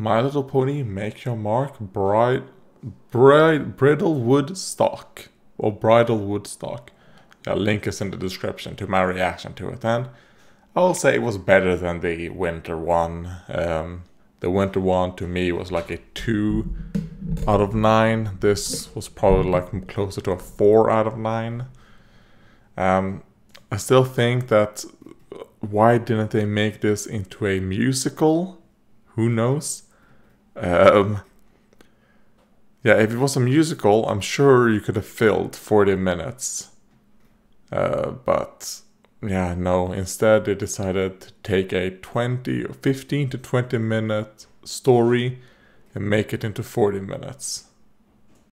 My Little Pony Make Your Mark Bride Bride Bridlewoodstock or Bridal Woodstock. A link is in the description to my reaction to it and I will say it was better than the winter one. Um, the winter one to me was like a 2 out of 9. This was probably like closer to a 4 out of 9. Um, I still think that why didn't they make this into a musical? Who knows? Um, yeah, if it was a musical, I'm sure you could have filled 40 minutes. Uh, but yeah, no, instead they decided to take a 20 or 15 to 20 minute story and make it into 40 minutes.